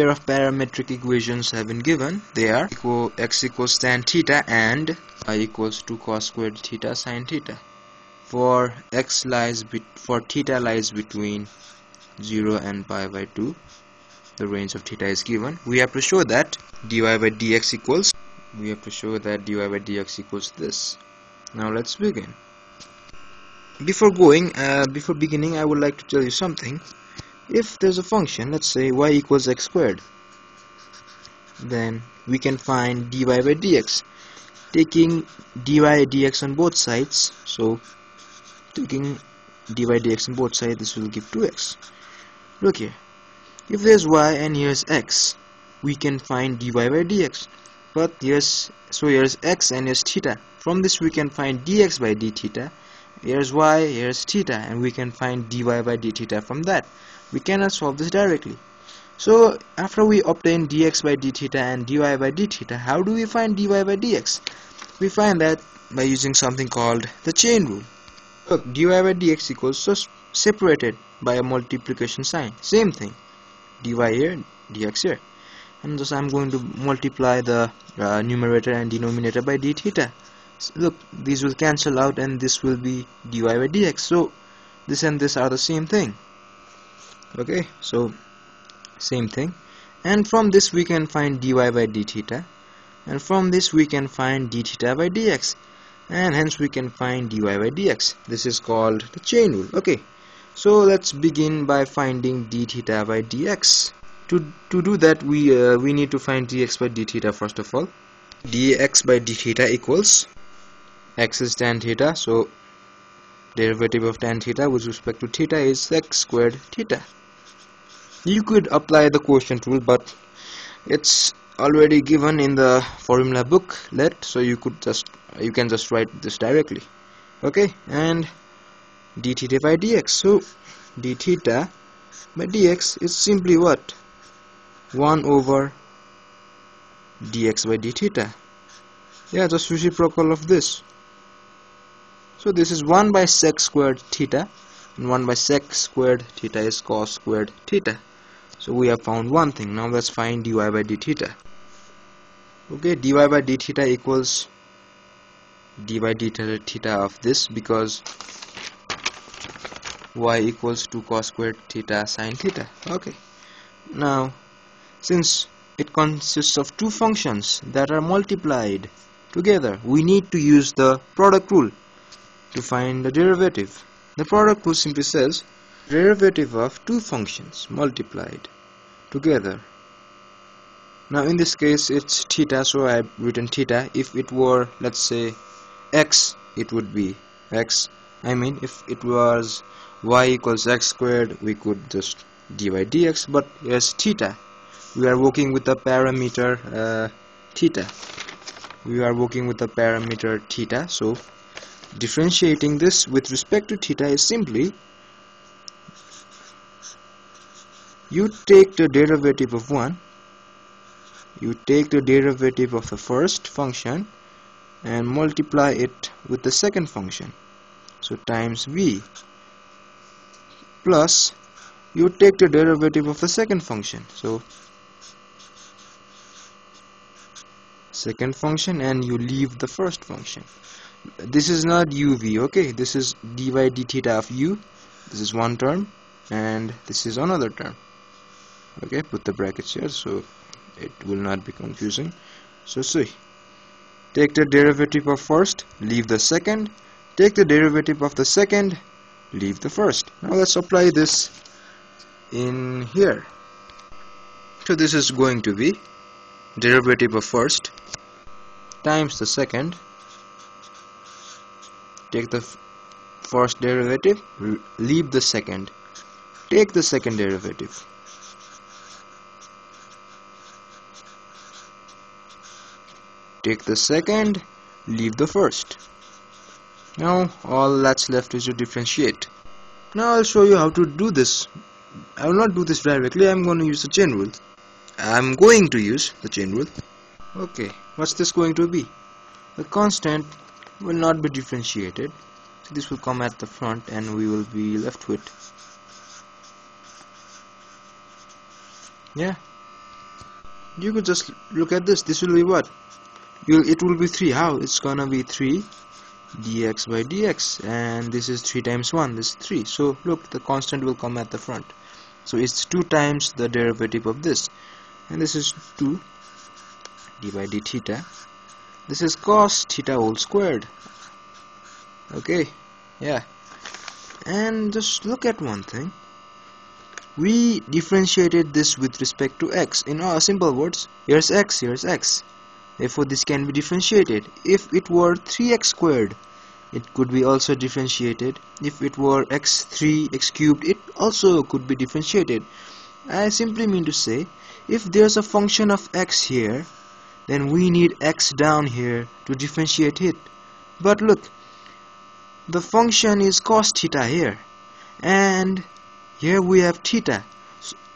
pair of parametric equations have been given. They are equal x equals tan theta and y equals 2 cos squared theta sine theta. For x lies for theta lies between 0 and pi by 2 the range of theta is given. We have to show that dy by dx equals we have to show that dy by dx equals this. Now let's begin. Before going uh, before beginning I would like to tell you something if there's a function let's say y equals x squared then we can find dy by dx. Taking dy dx on both sides so taking dy dx on both sides this will give 2x look here. If there's y and here's x we can find dy by dx. But here's so here's x and here's theta. From this we can find dx by d theta. Here's y here's theta and we can find dy by d theta from that we cannot solve this directly. So after we obtain dx by d theta and dy by d theta how do we find dy by dx? We find that by using something called the chain rule. Look dy by dx equals so separated by a multiplication sign. Same thing. Dy here dx here. And thus I'm going to multiply the uh, numerator and denominator by d theta. So look these will cancel out and this will be dy by dx. So this and this are the same thing okay so same thing. And from this we can find dy by d theta. And from this we can find d theta by dx. And hence we can find dy by dx. This is called the chain rule. Okay so let's begin by finding d theta by dx. To to do that we uh, we need to find dx by d theta first of all. dx by d theta equals x is tan theta. So derivative of tan theta with respect to theta is sec squared theta. You could apply the quotient rule but it's already given in the formula booklet so you could just you can just write this directly. Okay and d theta by dx. So d theta by dx is simply what? 1 over dx by d theta. Yeah just reciprocal of this so this is 1 by sec squared theta and 1 by sec squared theta is cos squared theta. So we have found one thing. Now let's find dy by d theta. Okay dy by d theta equals d by d theta of this because y equals to cos squared theta sine theta. Okay. Now since it consists of two functions that are multiplied together we need to use the product rule to find the derivative. The product rule simply says derivative of two functions multiplied together. Now in this case it's theta so I have written theta. If it were let's say x it would be x. I mean if it was y equals x squared we could just dy dx but yes theta we are working with the parameter uh, theta. We are working with the parameter theta so differentiating this with respect to theta is simply you take the derivative of one you take the derivative of the first function and multiply it with the second function. So times v plus you take the derivative of the second function. So second function and you leave the first function this is not uv okay? This is dy d theta of u. This is one term and this is another term okay? Put the brackets here so it will not be confusing. So see. Take the derivative of first leave the second. Take the derivative of the second leave the first. Now let's apply this in here. So this is going to be derivative of first times the second take the first derivative leave the second. Take the second derivative. Take the second leave the first. Now all that's left is to differentiate. Now I'll show you how to do this. I will not do this directly. I'm going to use the chain rule. I'm going to use the chain rule. Okay what's this going to be? The constant will not be differentiated. So this will come at the front and we will be left with yeah. You could just look at this. This will be what? You'll, it will be 3 how? It's gonna be 3 dx by dx. And this is 3 times 1 this is 3 so look the constant will come at the front. So it's 2 times the derivative of this. And this is 2 d by d theta this is cos theta whole squared. Okay yeah. And just look at one thing. We differentiated this with respect to x. In our simple words here's x here's x. Therefore this can be differentiated. If it were 3x squared it could be also differentiated. If it were x3 x cubed it also could be differentiated. I simply mean to say if there's a function of x here then we need x down here to differentiate it. But look the function is cos theta here. And here we have theta.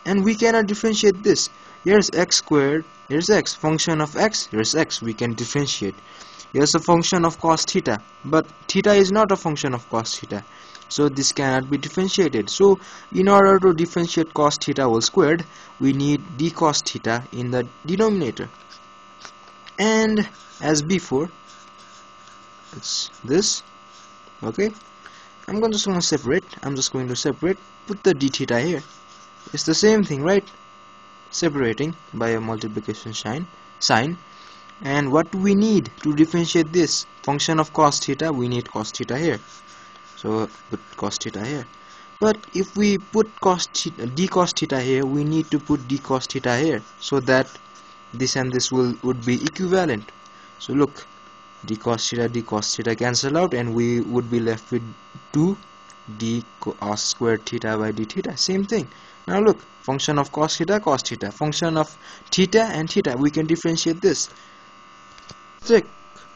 And we cannot differentiate this. Here's x squared here's x. Function of x here's x. We can differentiate. Here's a function of cos theta. But theta is not a function of cos theta. So this cannot be differentiated. So in order to differentiate cos theta whole squared we need d cos theta in the denominator and as before. It's this. Okay. I'm going to just going to separate. I'm just going to separate. Put the d theta here. It's the same thing right? Separating by a multiplication sign sign. And what we need to differentiate this function of cos theta we need cos theta here. So put cos theta here. But if we put cos d cos theta here we need to put d cos theta here so that this and this will would be equivalent. So look d cos theta d cos theta cancel out and we would be left with 2 d cos squared theta by d theta. Same thing. Now look function of cos theta cos theta. Function of theta and theta. We can differentiate this. Check.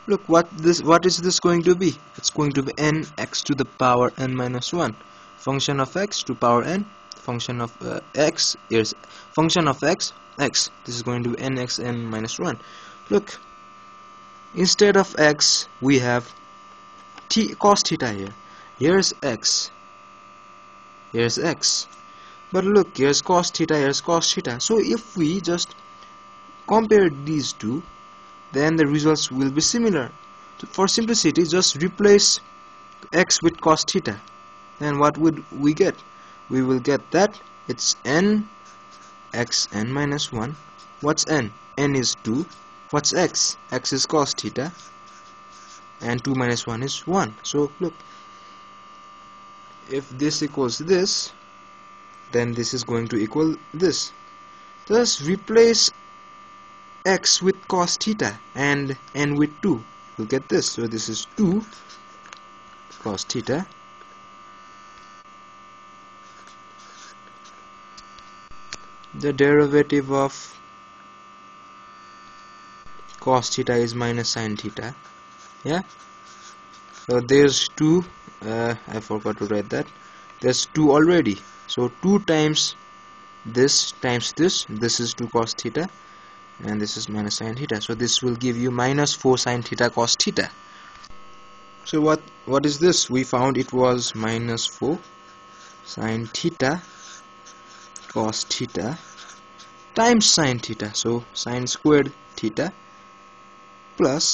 Look what this what is this going to be? It's going to be n x to the power n minus 1 function of x to power n function of uh, x is function of x x. This is going to be n x n minus 1 look instead of x we have t cos theta here. Here's x. Here's x. But look here's cos theta here's cos theta. So if we just compare these two then the results will be similar. So for simplicity just replace x with cos theta. Then what would we get we will get that. It's n x n minus 1 what's n? N is 2 what's x? X is cos theta. And 2 minus 1 is 1 so look. If this equals this then this is going to equal this. Thus replace x with cos theta and n with 2 you'll get this. So this is 2 cos theta the derivative of cos theta is minus sine theta. Yeah? So there's 2 uh, I forgot to write that. There's 2 already. So 2 times this times this this is 2 cos theta and this is minus sine theta. So this will give you minus 4 sine theta cos theta. So what what is this? We found it was minus 4 sine theta cos theta times sine theta so sine squared theta plus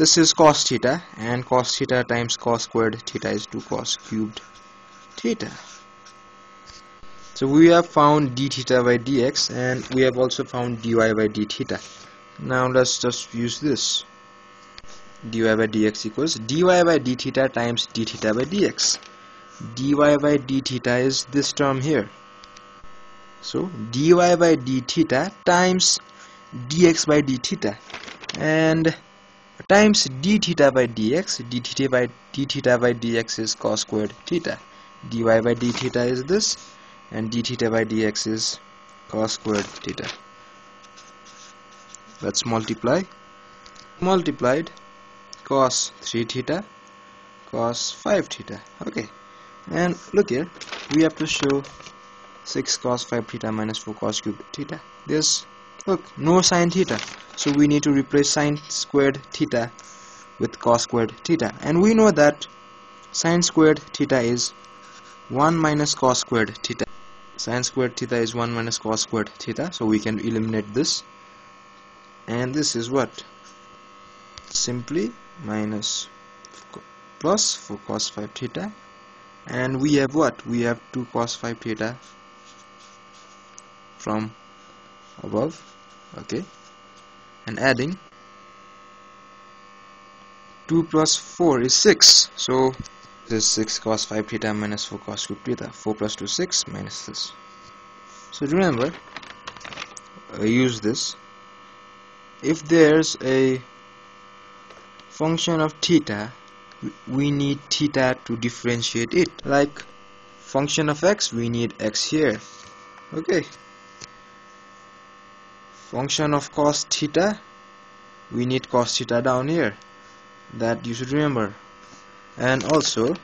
this is cos theta and cos theta times cos squared theta is 2 cos cubed theta so we have found d theta by dx and we have also found dy by d theta. Now let's just use this. dy by dx equals dy by d theta times d theta by dx. dy by d theta is this term here. So dy by d theta times dx by d theta. And times d theta by dx d theta by d theta by dx is cos squared theta. dy by d theta is this and d theta by dx is cos squared theta. Let's multiply. Multiplied cos 3 theta cos 5 theta. Okay. And look here we have to show 6 cos 5 theta minus 4 cos cubed theta. There's look no sine theta. So we need to replace sine squared theta with cos squared theta. And we know that sine squared theta is 1 minus cos squared theta. Sine squared theta is 1 minus cos squared theta. So we can eliminate this. And this is what? Simply minus plus for cos 5 theta. And we have what? We have 2 cos 5 theta from above okay? And adding 2 plus 4 is 6 so this is 6 cos 5 theta minus 4 cos cube theta. 4 plus 2 6 minus this. So remember use this. If there's a function of theta we need theta to differentiate it. Like function of x we need x here. Okay function of cos theta we need cos theta down here. That you should remember. And also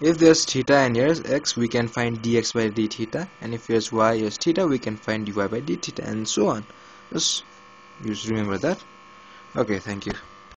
if there's theta and here's x we can find dx by d theta. And if here's y here's theta we can find dy by d theta and so on. Just you should remember that. Okay thank you